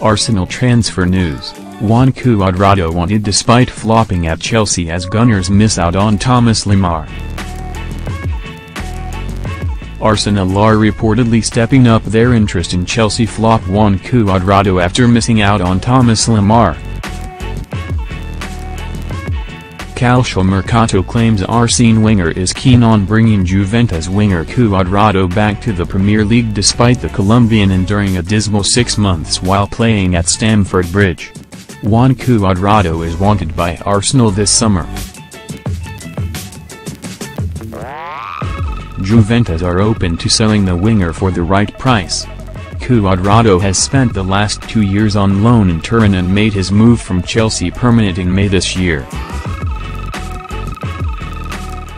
Arsenal transfer news, Juan Cuadrado wanted despite flopping at Chelsea as Gunners miss out on Thomas Lemar. Arsenal are reportedly stepping up their interest in Chelsea flop Juan Cuadrado after missing out on Thomas Lemar. Calciomercato claims Arsene Wenger is keen on bringing Juventus winger Cuadrado back to the Premier League despite the Colombian enduring a dismal six months while playing at Stamford Bridge. Juan Cuadrado is wanted by Arsenal this summer. Juventus are open to selling the winger for the right price. Cuadrado has spent the last two years on loan in Turin and made his move from Chelsea permanent in May this year.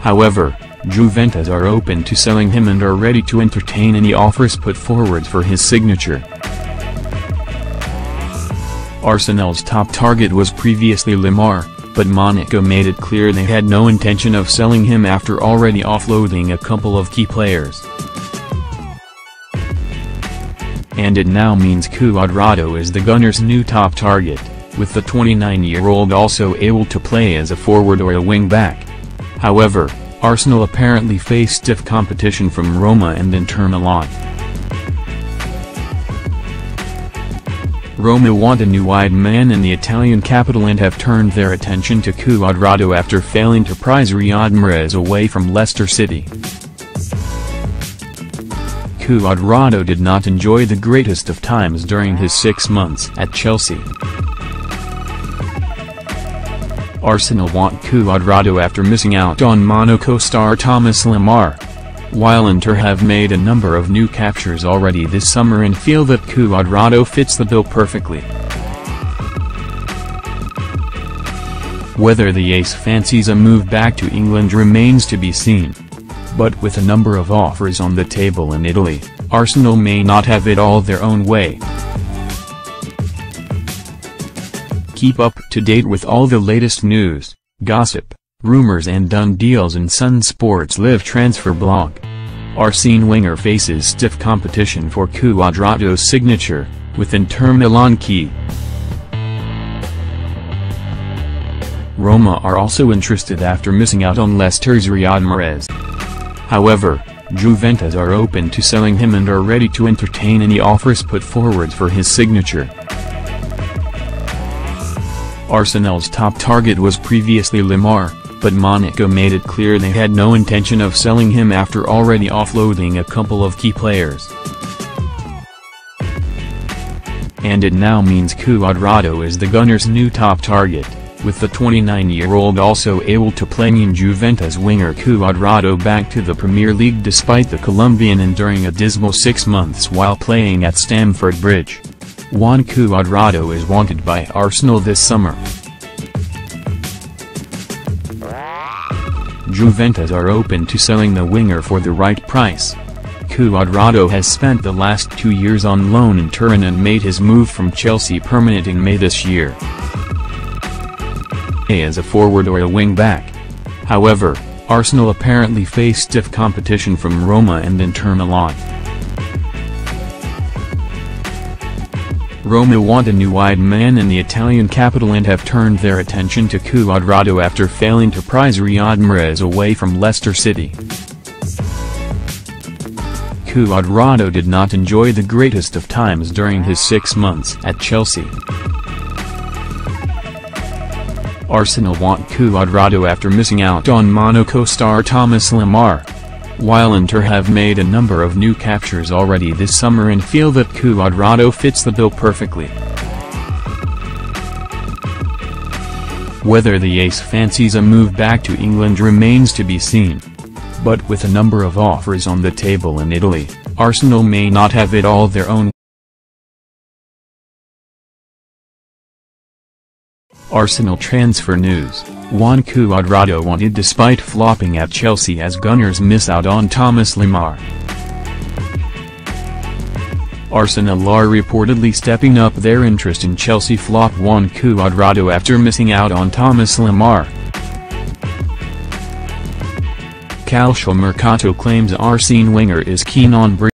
However, Juventus are open to selling him and are ready to entertain any offers put forward for his signature. Arsenal's top target was previously Lemar, but Monaco made it clear they had no intention of selling him after already offloading a couple of key players. And it now means Cuadrado is the Gunners' new top target, with the 29-year-old also able to play as a forward or a wing-back. However, Arsenal apparently face stiff competition from Roma and Inter Milan. Roma want a new wide man in the Italian capital and have turned their attention to Cuadrado after failing to prize Riyad Mahrez away from Leicester City. Cuadrado did not enjoy the greatest of times during his six months at Chelsea. Arsenal want Cuadrado after missing out on Monaco star Thomas Lemar. While Inter have made a number of new captures already this summer and feel that Cuadrado fits the bill perfectly. Whether the ace fancies a move back to England remains to be seen. But with a number of offers on the table in Italy, Arsenal may not have it all their own way. Keep up to date with all the latest news, gossip, rumors and done deals in Sun Sports Live transfer blog. Arsene Wenger faces stiff competition for Cuadrado's signature, with Inter Milan key. Roma are also interested after missing out on Leicester's Riyad Mahrez. However, Juventus are open to selling him and are ready to entertain any offers put forward for his signature. Arsenal's top target was previously Lemar, but Monaco made it clear they had no intention of selling him after already offloading a couple of key players. And it now means Cuadrado is the Gunners' new top target, with the 29-year-old also able to play in Juventus winger Cuadrado back to the Premier League despite the Colombian enduring a dismal six months while playing at Stamford Bridge. Juan Cuadrado is wanted by Arsenal this summer. Juventus are open to selling the winger for the right price. Cuadrado has spent the last two years on loan in Turin and made his move from Chelsea permanent in May this year. A As a forward or a wing-back. However, Arsenal apparently face stiff competition from Roma and Inter Milan. Roma want a new wide man in the Italian capital and have turned their attention to Cuadrado after failing to prize Riyad Mahrez away from Leicester City. Cuadrado did not enjoy the greatest of times during his six months at Chelsea. Arsenal want Cuadrado after missing out on Monaco star Thomas Lemar while Inter have made a number of new captures already this summer and feel that Cuadrado fits the bill perfectly. Whether the ace fancies a move back to England remains to be seen. But with a number of offers on the table in Italy, Arsenal may not have it all their own Arsenal transfer news, Juan Cuadrado wanted despite flopping at Chelsea as Gunners miss out on Thomas Lemar. Arsenal are reportedly stepping up their interest in Chelsea flop Juan Cuadrado after missing out on Thomas Lemar. Calciomercato claims Arsene Wenger is keen on